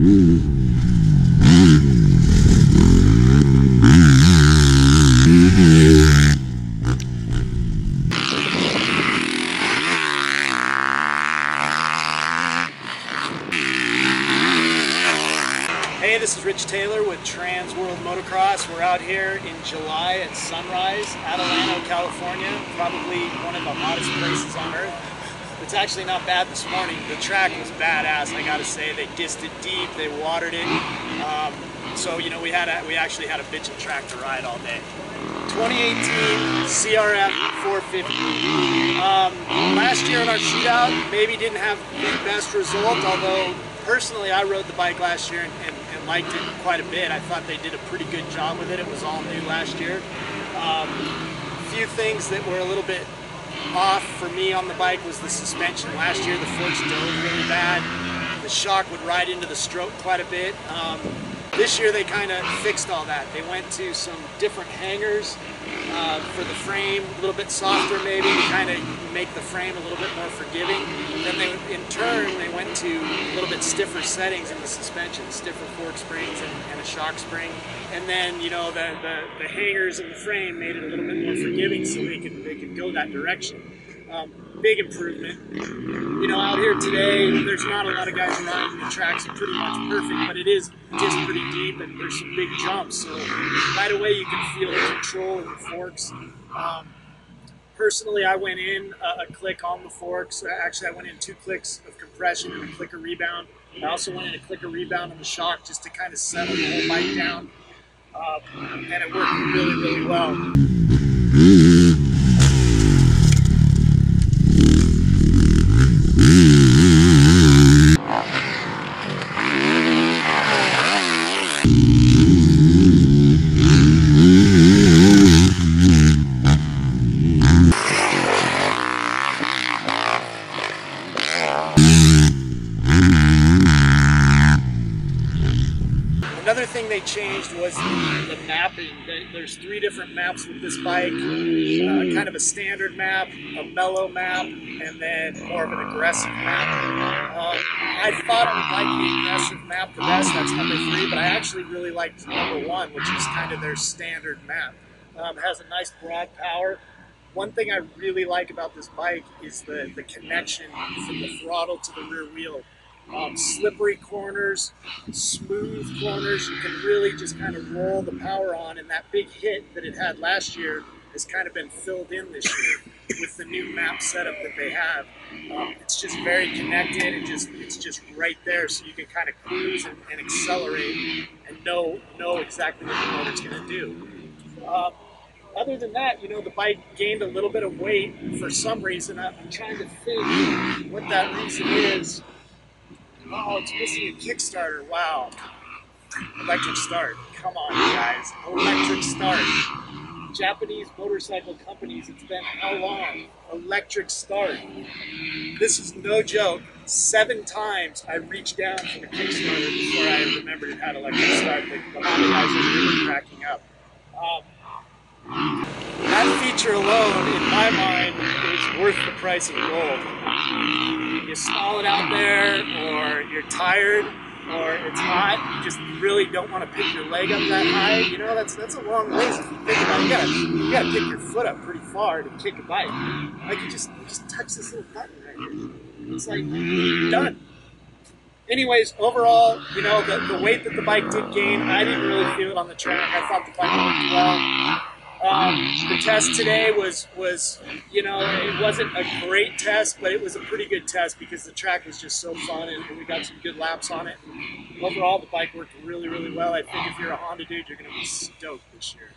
Hey, this is Rich Taylor with TransWorld Motocross. We're out here in July at Sunrise, Adelanto, California. Probably one of the hottest places on earth. It's actually not bad this morning. The track was badass, I gotta say. They disced it deep, they watered it. Um, so, you know, we had a, we actually had a bitchin' track to ride all day. 2018 CRF 450. Um, last year in our shootout, maybe didn't have the best result, although personally I rode the bike last year and, and, and liked it quite a bit. I thought they did a pretty good job with it. It was all new last year. Um, few things that were a little bit off for me on the bike was the suspension. Last year the forks dove really bad. The shock would ride into the stroke quite a bit. Um, this year they kind of fixed all that. They went to some different hangers uh, for the frame, a little bit softer maybe to kind of make the frame a little bit more forgiving. Then they, in turn, they went to a little bit stiffer settings in the suspension, stiffer fork springs and, and a shock spring. And then, you know, the, the, the hangers in the frame made it a little bit more forgiving so they could, they could go that direction. Um, big improvement. You know, out here today, there's not a lot of guys riding the tracks are pretty much perfect, but it is just pretty deep and there's some big jumps. So right away you can feel the control of the forks. Um, personally, I went in a, a, click on the forks. Actually, I went in two clicks of compression and a click of rebound. I also went in a click of rebound on the shock just to kind of settle the whole bike down. Uh, and it worked really, really well. Another thing they changed was the, the mapping. There's three different maps with this bike. Uh, kind of a standard map, a mellow map, and then more of an aggressive map. Uh, I thought I would like the aggressive map the best. That's number three, but I actually really liked number one, which is kind of their standard map. Um, has a nice broad power. One thing I really like about this bike is the, the connection from the throttle to the rear wheel um, slippery corners, smooth corners. You can really just kind of roll the power on, and that big hit that it had last year has kind of been filled in this year with the new map setup that they have. Um, it's just very connected and just it's just right there, so you can kind of cruise and, and accelerate and know know exactly what the motor's going to do. Um, other than that, you know, the bike gained a little bit of weight for some reason. I'm trying to think what that reason is. Oh, it's missing a Kickstarter. Wow. Electric start. Come on, guys. Electric start. Japanese motorcycle companies, it's been how long? Electric start. This is no joke. Seven times I reached down for the Kickstarter before I remembered it had electric start. The, the guys are really cracking up. Um, that feature alone, in my mind, is worth the price of gold. You stall it out there, or you're tired, or it's hot, you just really don't want to pick your leg up that high. You know, that's that's a long ways if you think about it. You gotta, you gotta pick your foot up pretty far to kick a bike. Like you just you just touch this little button right here. It's like done. Anyways, overall, you know, the, the weight that the bike did gain, I didn't really feel it on the track. I thought the bike worked well. Um, the test today was was you know it wasn't a great test, but it was a pretty good test because the track was just so fun and, we got some good laps on it. Overall, the bike worked really really well. I think if you're a Honda dude, you're going to be stoked this year.